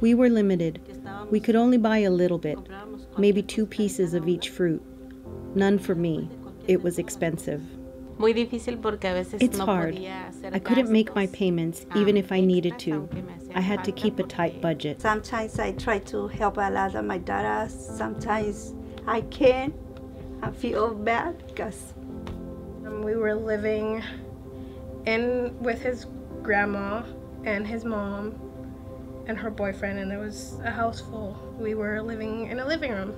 We were limited. We could only buy a little bit, maybe two pieces of each fruit. None for me. It was expensive. Muy difícil porque a veces It's no hard. podía hacer I couldn't make my payments ah, even if I needed to. aunque me hacían I had to keep a tight budget. Sometimes I try to help a lot of my daughter. Sometimes I can't. I feel bad because we were living in with his grandma and his mom and her boyfriend, and there was a house full. We were living in a living room.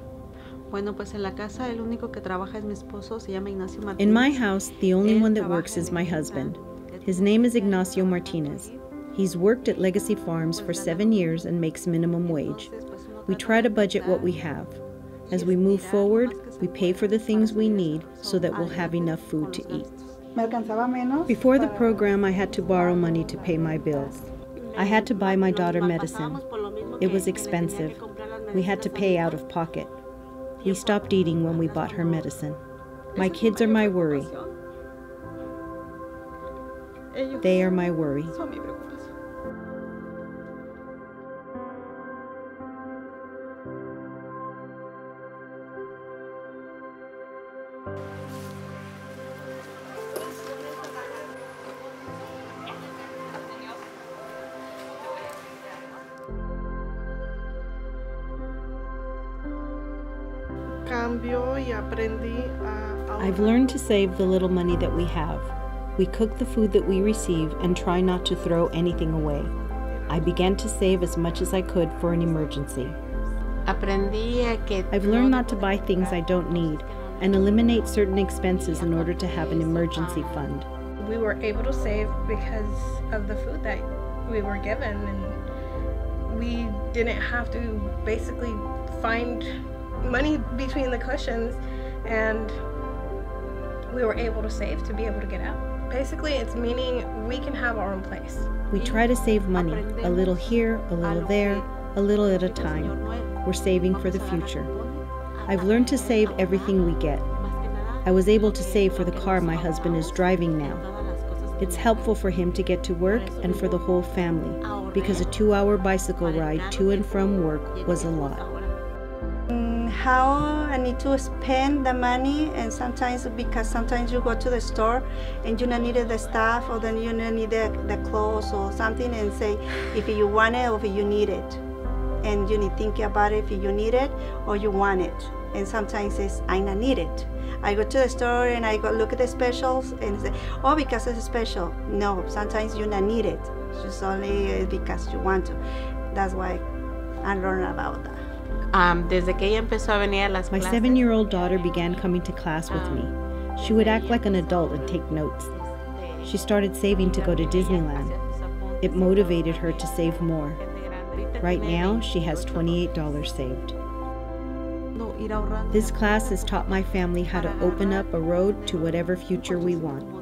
Bueno, pues en la casa el único que trabaja es mi esposo, se llama Ignacio Martínez. In my house, the only one that works is my husband. His name is Ignacio Martinez. He's worked at Legacy Farms for seven years and makes minimum wage. Entonces, pues, uno We try to budget what we have. As we move forward, we pay for the things we need so that we'll have enough food to eat. Me alcanzaba menos. Before the program, I had to borrow money to pay my bills. I had to buy my daughter medicine. por lo mismo It was que le tenía que expensive. We had to pay out of pocket. We stopped eating when we bought her medicine. My kids are my worry. They are my worry. I've learned to save the little money that we have. We cook the food that we receive and try not to throw anything away. I began to save as much as I could for an emergency. Aprendí a que I've learned not to buy things I don't need and eliminate certain expenses in order to have an emergency fund. we were able to save because of the food that we were given and we didn't have to basically find money between the cushions and we were able to save to be able to get out basically it's meaning we can have our own place We try to save money, a little here, a little there, a little at a time. We're saving for the future. I've learned to save everything we get. I was able to save for the car my husband is driving now. It's helpful for him to get to work and for the whole family because a two hour bicycle ride to and from work was a lot. How I need to spend the money, and sometimes because sometimes you go to the store and you don't need the stuff, or then you don't need the, the clothes or something, and say if you want it or if you need it, and you need to think about it if you need it or you want it, and sometimes it's I don't need it. I go to the store and I go look at the specials and say, oh, because it's special. No, sometimes you don't need it. It's just only uh, because you want to. That's why I learned about that. Am, desde que ella empezó a venir a las My clases, seven year old daughter began coming to class with me. She would act like an adult and take notes. She started saving to go to Disneyland. It motivated her to save more. Right now, she has $28 saved. No, ir ahorrando. This class has taught my family how to open up a road to whatever future we want.